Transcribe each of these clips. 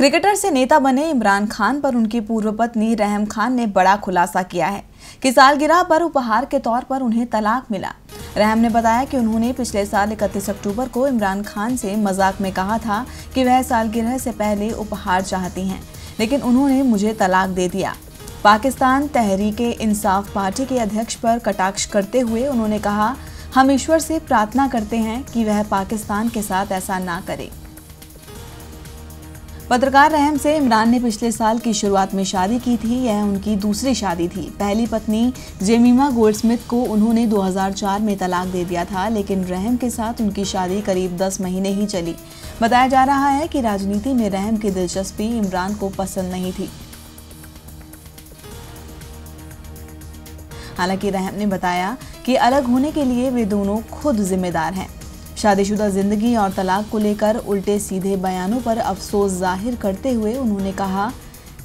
Cricketer से नेता बने इमरान खान पर उनकी पूर्व पत्नी रहम खान ने बड़ा खुलासा किया है कि सालगिरह पर उपहार के तौर पर उन्हें तलाक मिला। रहम ने बताया कि उन्होंने पिछले साल इकतीस अक्टूबर को इमरान खान से मज़ाक में कहा था कि वह सालगिरह से पहले उपहार चाहती हैं, लेकिन उन्होंने मुझे तलाक दे दिया। पाकिस्तान तहरीक इंसाफ पार्टी के अध्यक्ष पर कटाक्ष करते हुए उन्होंने कहा, हम ईश्वर से प्रार्थना करते हैं कि वह पाकिस्तान के साथ ऐसा ना करे। पत्रकार रहम से इमरान ने पिछले साल की शुरुआत में शादी की थी। यह उनकी दूसरी शादी थी। पहली पत्नी जेमीमा गोल्डस्मिथ को उन्होंने 2004 में तलाक दे दिया था, लेकिन रहम के साथ उनकी शादी करीब 10 महीने ही चली। बताया जा रहा है कि राजनीति में रहम की दिलचस्पी इमरान को पसंद नहीं थी। हालाँकि रहम ने बताया कि अलग होने के लिए वे दोनों खुद जिम्मेदार हैं। शादीशुदा ज़िंदगी और तलाक को लेकर उल्टे सीधे बयानों पर अफसोस ज़ाहिर करते हुए उन्होंने कहा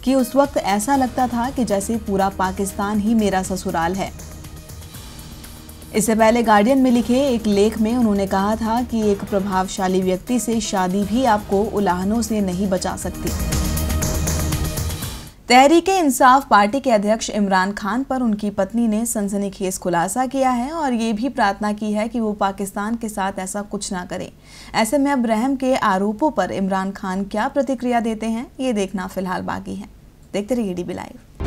कि उस वक्त ऐसा लगता था कि जैसे पूरा पाकिस्तान ही मेरा ससुराल है। इससे पहले गार्डियन में लिखे एक लेख में उन्होंने कहा था कि एक प्रभावशाली व्यक्ति से शादी भी आपको उलाहनों से नहीं बचा सकती। तहरीक इंसाफ पार्टी के अध्यक्ष इमरान खान पर उनकी पत्नी ने सनसनीखेज खुलासा किया है और ये भी प्रार्थना की है कि वो पाकिस्तान के साथ ऐसा कुछ ना करें। ऐसे में अब रहम के आरोपों पर इमरान खान क्या प्रतिक्रिया देते हैं, ये देखना फ़िलहाल बाकी है। देखते रहिए डीबी लाइव